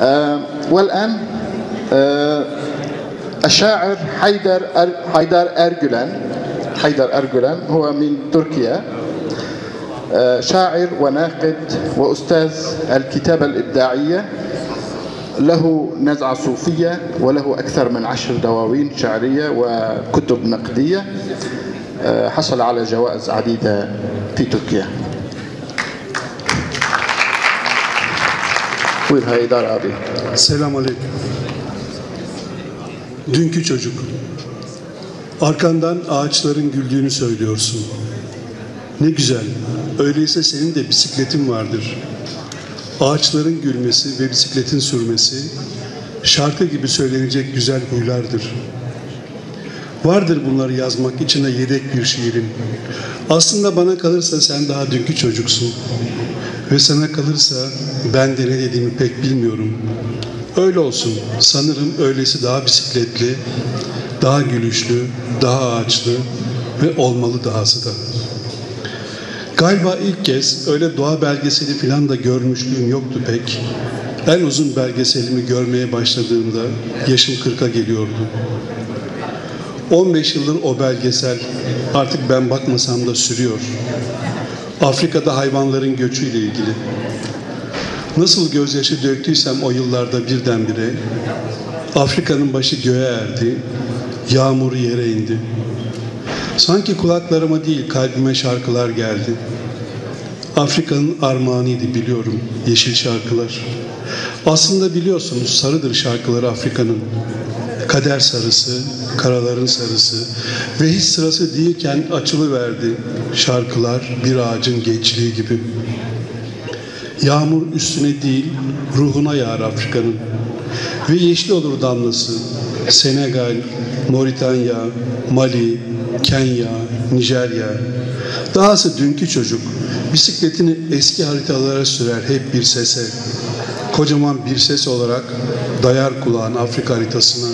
آه والآن آه الشاعر حيدر حيدر أرجلان حيدر أرجلان هو من تركيا آه شاعر وناقد وأستاذ الكتابة الإبداعية. له نزعة صوفية وله أكثر من عشر دواوين شعرية وكتب نقدية حصل على جوائز عديدة في تركيا. Buyur Haydar abi. Selam aleyküm. Dünkü çocuk. Arkandan ağaçların güldüğünü söylüyorsun. Ne güzel. Öyleyse senin de bisikletin vardır. Ağaçların gülmesi ve bisikletin sürmesi şarkı gibi söylenecek güzel huylardır. Vardır bunları yazmak içine yedek bir şiirin. Aslında bana kalırsa sen daha dünkü çocuksun. Ve sana kalırsa ben de ne dediğimi pek bilmiyorum. Öyle olsun. Sanırım öylesi daha bisikletli, daha gülüşlü, daha ağaçlı ve olmalı dahası da. Galiba ilk kez öyle doğa belgeseli falan da görmüşlüğüm yoktu pek. En uzun belgeselimi görmeye başladığımda yaşım 40'a geliyordu. 15 yıldır o belgesel artık ben bakmasam da sürüyor. Afrika'da hayvanların göçüyle ilgili. Nasıl gözyaşı döktüysem o yıllarda birdenbire Afrika'nın başı göğe erdi, yağmur yere indi. Sanki kulaklarıma değil kalbime şarkılar geldi. Afrika'nın armağanıydı biliyorum yeşil şarkılar. Aslında biliyorsunuz sarıdır şarkıları Afrika'nın. Kader sarısı, karaların sarısı ve hiç sırası değilken açılıverdi şarkılar bir ağacın gençliği gibi. Yağmur üstüne değil ruhuna yağar Afrika'nın. Ve yeşil olur damlası. Senegal, Moritanya, Mali, Kenya, Nijerya. Dahası dünkü çocuk bisikletini eski haritalara sürer hep bir sese. Kocaman bir ses olarak dayar kulağın Afrika haritasına.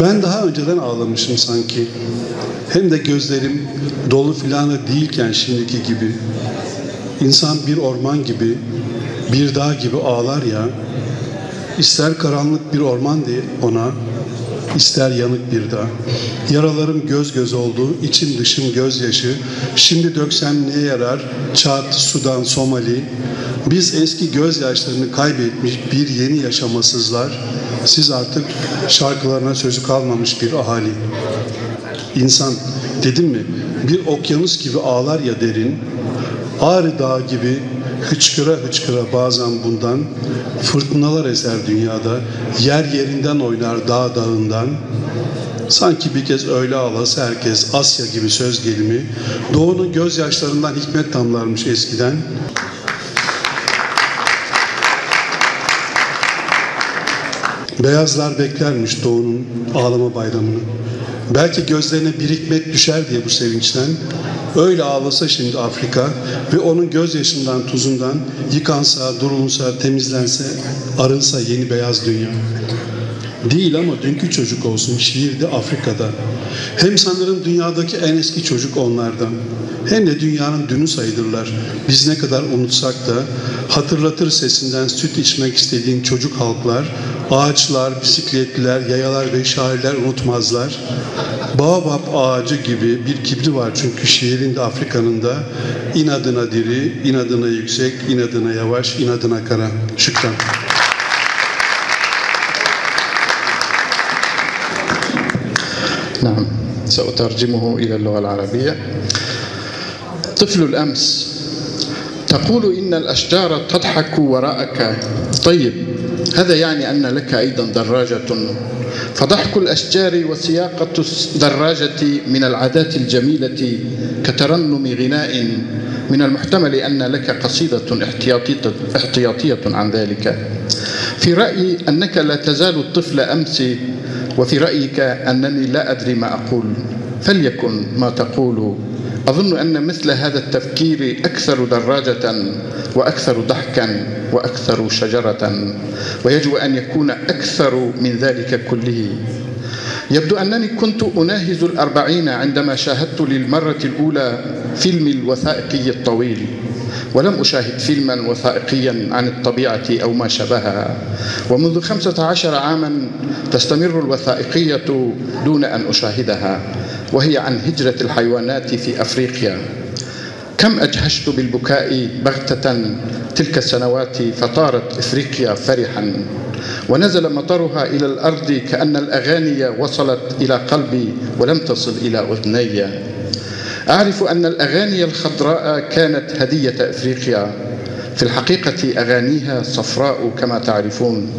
Ben daha önceden ağlamışım sanki. Hem de gözlerim dolu filan da değilken şimdiki gibi. İnsan bir orman gibi, bir dağ gibi ağlar ya. İster karanlık bir orman diye ona, ister yanık bir dağ. Yaralarım göz göz oldu, içim dışım gözyaşı. Şimdi döksem neye yarar? Çat, Sudan, Somali. Biz eski gözyaşlarını kaybetmiş bir yeni yaşamasızlar. Siz artık şarkılarına sözü kalmamış bir ahali. İnsan dedim mi bir okyanus gibi ağlar ya derin. Ağrı Dağı gibi hıçkıra hıçkıra bazen bundan fırtınalar eser dünyada. Yer yerinden oynar dağ dağından. Sanki bir kez öyle ağlası herkes Asya gibi söz gelimi. Doğunun gözyaşlarından hikmet damlarmış eskiden. Beyazlar beklermiş doğunun ağlama bayramını. Belki gözlerine bir hikmet düşer diye bu sevinçten. Öyle ağlasa şimdi Afrika ve onun gözyaşından, tuzundan yıkansa, durulunsa, temizlense, arınsa yeni beyaz dünya. Değil ama dünkü çocuk olsun şiirde Afrika'da. Hem sanırım dünyadaki en eski çocuk onlardan. Hem de dünyanın dünü sayılırlar. Biz ne kadar unutsak da hatırlatır sesinden süt içmek istediğin çocuk halklar, ağaçlar, bisikletliler, yayalar ve şairler unutmazlar. Baobab ağacı gibi bir kibri var çünkü şiirinde Afrika'nın da inadına diri, inadına yüksek, inadına yavaş, inadına kara. Şükran. نعم. سأترجمه إلى اللغة العربية. طفل الأمس. تقول إن الأشجار تضحك وراءك. طيب هذا يعني أن لك أيضا دراجة. فضحك الأشجار وسياقة الدراجة من العادات الجميلة كترنم غناء. من المحتمل أن لك قصيدة احتياطية, عن ذلك. في رأيي أنك لا تزال الطفل أمس وفي رأيك أنني لا أدري ما أقول فليكن ما تقول. أظن أن مثل هذا التفكير أكثر دراجة وأكثر ضحكا وأكثر شجرة ويجب أن يكون أكثر من ذلك كله. يبدو أنني كنت أناهز الأربعين عندما شاهدت للمرة الأولى فيلم الوثائقي الطويل. ولم أشاهد فيلما وثائقيا عن الطبيعة أو ما شابهها ومنذ خمسة عشر عاما تستمر الوثائقية دون أن أشاهدها وهي عن هجرة الحيوانات في أفريقيا. كم أجهشت بالبكاء بغتة تلك السنوات فطارت إفريقيا فرحا. ونزل مطرها إلى الأرض كأن الأغاني وصلت إلى قلبي ولم تصل إلى أذني. أعرف أن الأغاني الخضراء كانت هدية إفريقيا. في الحقيقة أغانيها صفراء كما تعرفون.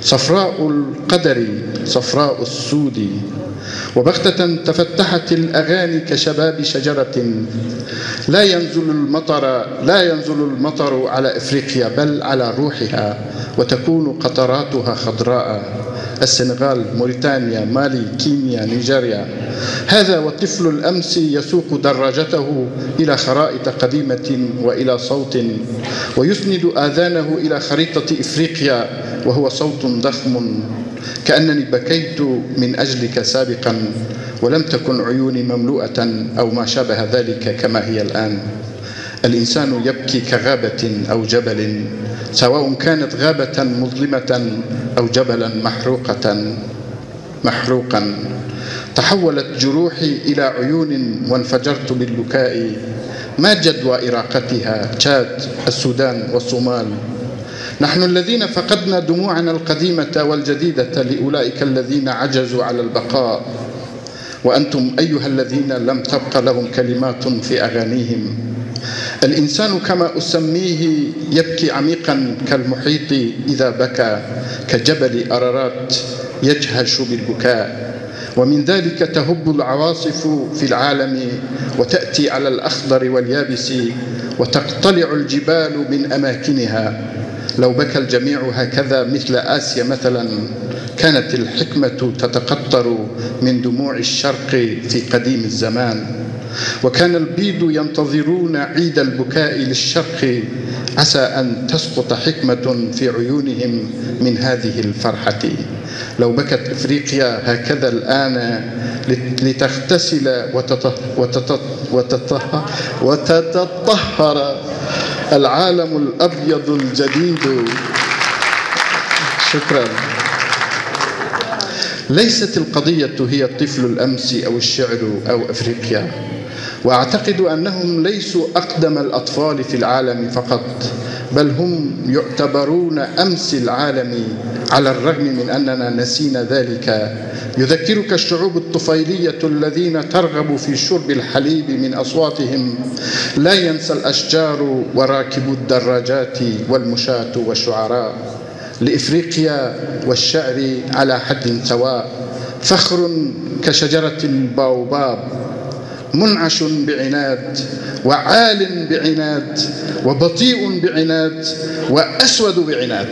صفراء القدر صفراء السود. وبغتة تفتحت الأغاني كشباب شجرة. لا ينزل المطر لا ينزل المطر على إفريقيا بل على روحها وتكون قطراتها خضراء. السنغال موريتانيا مالي كينيا نيجيريا. هذا والطفل الأمس يسوق دراجته إلى خرائط قديمة وإلى صوت ويسند آذانه إلى خريطة إفريقيا وهو صوت ضخم. كأنني بكيت من أجلك سابقا ولم تكن عيوني مملوءة أو ما شابه ذلك كما هي الآن. الإنسان يبكي كغابة أو جبل سواء كانت غابة مظلمة أو جبلا محروقة محروقا. تحولت جروحي إلى عيون وانفجرت بالبكاء. ما جدوى إراقتها؟ تشاد السودان والصومال. نحن الذين فقدنا دموعنا القديمة والجديدة لأولئك الذين عجزوا على البقاء. وأنتم أيها الذين لم تبق لهم كلمات في أغانيهم. الإنسان كما أسميه يبكي عميقا كالمحيط إذا بكى كجبل أرارات يجهش بالبكاء. ومن ذلك تهب العواصف في العالم وتأتي على الأخضر واليابس وتقتلع الجبال من أماكنها. لو بكى الجميع هكذا مثل آسيا مثلا كانت الحكمة تتقطر من دموع الشرق في قديم الزمان. وكان البيض ينتظرون عيد البكاء للشرق عسى أن تسقط حكمة في عيونهم من هذه الفرحة. لو بكت إفريقيا هكذا الآن لتغتسل وتتطهر العالم الأبيض الجديد. شكرا. ليست القضية هي الطفل الأمس أو الشعر أو أفريقيا. وأعتقد أنهم ليسوا أقدم الأطفال في العالم فقط بل هم يعتبرون أمس العالم على الرغم من أننا نسينا ذلك. يذكرك الشعوب الطفيلية الذين ترغب في شرب الحليب من أصواتهم. لا ينسى الأشجار وراكب الدراجات والمشاة والشعراء. لإفريقيا والشعر على حد سواء. فخر كشجرة الباوباب. منعش بعناد وعال بعناد وبطيء بعناد وأسود بعناد.